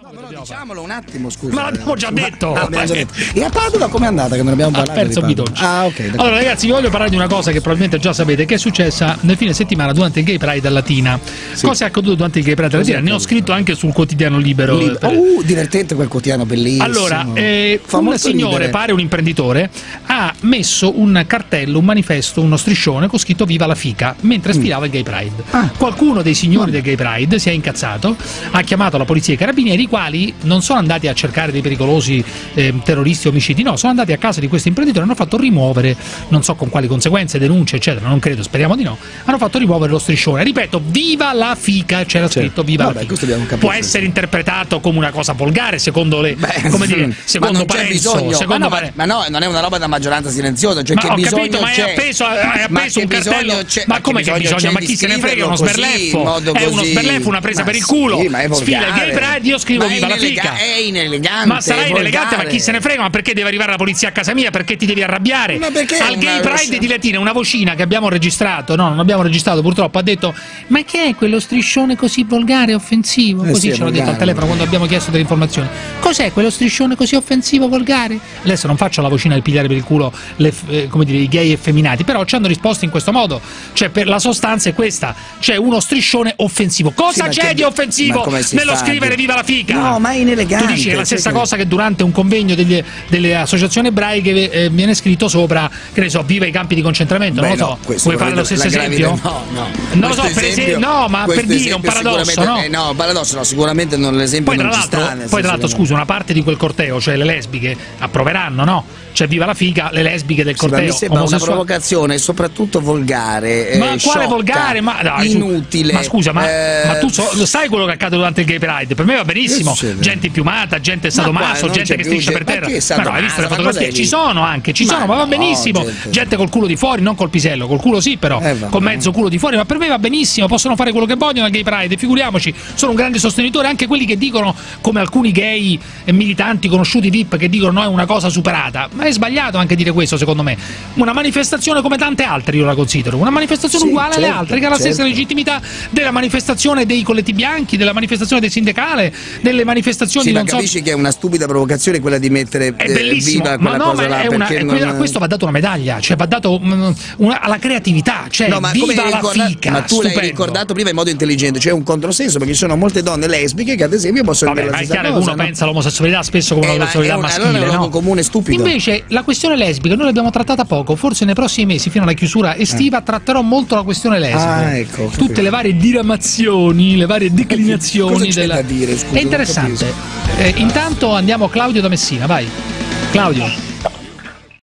No, però diciamolo un attimo, scusa. Ma l'abbiamo già detto! Ah, l'abbiamo già detto. E a Padova com'è andata che non abbiamo Ha parlato? perso di Padova? Bitonci. Ah, ok. d'accordo. Allora, ragazzi, vi voglio parlare di una cosa che probabilmente già sapete, che è successa nel fine settimana durante il Gay Pride a Latina. Cosa è accaduto durante il Gay Pride a Latina? Ne ho scritto anche sul quotidiano libero. Lib- per- Uh, divertente quel quotidiano bellissimo. Allora, eh, un signore, ridere. pare un imprenditore, ha messo un cartello, un manifesto, uno striscione con scritto Viva la fica mentre sfilava il Gay Pride. Mm. Ah. Qualcuno dei signori del Gay Pride si è incazzato, ha chiamato la polizia e i carabinieri, i quali non sono andati a cercare dei pericolosi eh, terroristi omicidi, no, sono andati a casa di questo imprenditore e hanno fatto rimuovere, non so con quali conseguenze, denunce, eccetera, non credo, speriamo di no, hanno fatto rimuovere lo striscione. Ripeto, Viva la fica, c'era scritto Viva Vabbè, la fica. Può essere interpretato come una cosa volgare, secondo le, Beh, come dire, ma secondo c'è Parenzo, bisogno. secondo ma, no, ma, ma no, non è una roba da maggioranza silenziosa. Cioè Ma che ho bisogno capito, ma hai appeso, hai Ma appeso un cartello. Ma come che bisogno? c'è Ma chi se ne frega? È uno sberleffo. È uno sberleffo, una presa Ma per il culo. ma Sfila gay pride, io scrivo Ma viva la fica. È inelegante. Ma sarà inelegante, ma chi se ne frega? Ma perché deve arrivare la polizia a casa mia? Perché ti devi arrabbiare? Ma perché Al Gay Pride di Latina, una vocina che abbiamo registrato, no, non abbiamo registrato purtroppo, ha detto Ma che è quello striscione così volgare e offensivo? Eh Così sì, ce l'ho detto al telefono quando abbiamo chiesto delle informazioni. Cos'è quello striscione così offensivo volgare? Adesso non faccio la vocina del pigliare per il culo le, eh, come dire, i gay effeminati, però ci hanno risposto in questo modo. Cioè, per la sostanza è questa: c'è uno striscione offensivo. Cosa Sì, c'è di offensivo nello scrivere viva la fica? No, ma è inelegante. Tu dici che è la cioè stessa che- cosa che durante un convegno degli- delle associazioni ebraiche eh, viene scritto sopra, che ne so, viva i campi di concentramento, non Beh, lo so. no, Vuoi fare lo stesso esempio? No, no. Non lo so, per esempio, no, ma per dire un esempio paradosso, no? eh, no, paradosso no, sicuramente non l'esempio Poi tra non ci sta. poi, tra l'altro scusa, una parte di quel corteo, cioè le lesbiche, approveranno, no? Cioè, viva la figa, le lesbiche del Sì, ma corteo. mi sembra una provocazione soprattutto volgare eh, Ma quale sciocca, volgare? Ma, dai, inutile Ma scusa, ma, eh, ma tu so- sai quello che accade durante il Gay Pride? Per me va benissimo. Succede? Gente piumata, gente sadomaso, gente che striscia per terra. ma no, hai visto le fotografie? Ci sono anche, ci sono, ma va benissimo. gente. Col culo di fuori, non col pisello, col culo sì, però. Eh, con mezzo culo di fuori, ma per me va benissimo. Possono fare quello che vogliono al Gay Pride. Figuriamoci, sono un grande sostenitore. Anche quelli che dicono, come alcuni gay militanti conosciuti VIP, che dicono no, è una cosa superata. Ma è sbagliato anche dire questo, secondo me. Una manifestazione come tante altre, io la considero. Una manifestazione Sì, uguale alle certo, altre, che ha la stessa certo. legittimità della manifestazione dei colletti bianchi, della manifestazione del sindacale, delle manifestazioni sì, ma non so. capisci che è una stupida provocazione quella di mettere È eh, bellissimo, viva ma quella no, cosa ma là è una, non- a questo va data una medaglia, cioè va dato mm, una- alla creatività, cioè No, ma viva la ricordato- fica, ma tu l'hai ricordato prima in modo intelligente, c'è un controsenso perché ci sono molte donne lesbiche che ad esempio possono Vabbè, dire ma la è stessa chiaro che cosa. uno no? pensa all'omosessualità spesso come Eh, una ma omosessualità è un- maschile, allora è un no? comune stupido. Invece la questione lesbica noi l'abbiamo trattata poco, forse nei prossimi mesi fino alla chiusura estiva tratterò molto la questione lesbica. Ah, ecco, Tutte capito. le varie diramazioni, le varie declinazioni Cosa c'è della da dire, scusa, interessante. Eh, intanto andiamo a Claudio da Messina, vai. Claudio.